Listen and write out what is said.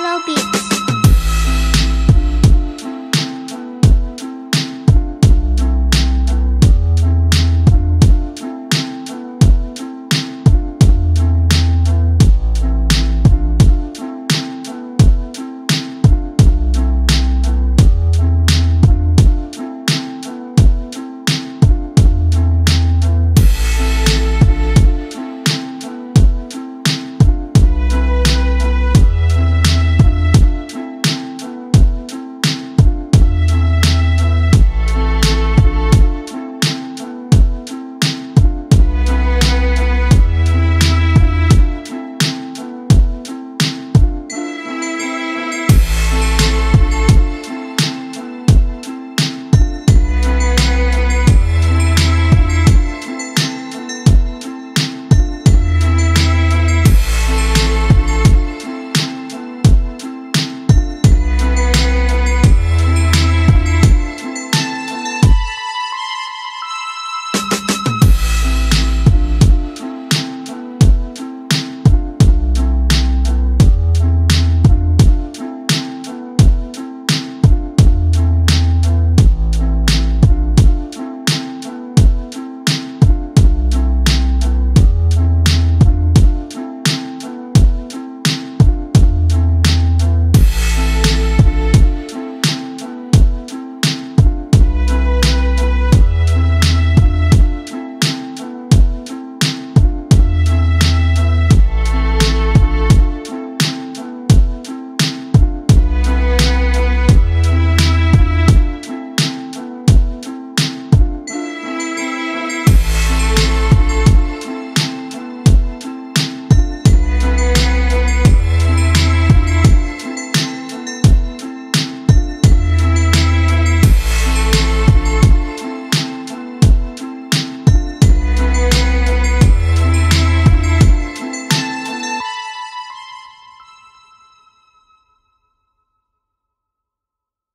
Hello, Beats.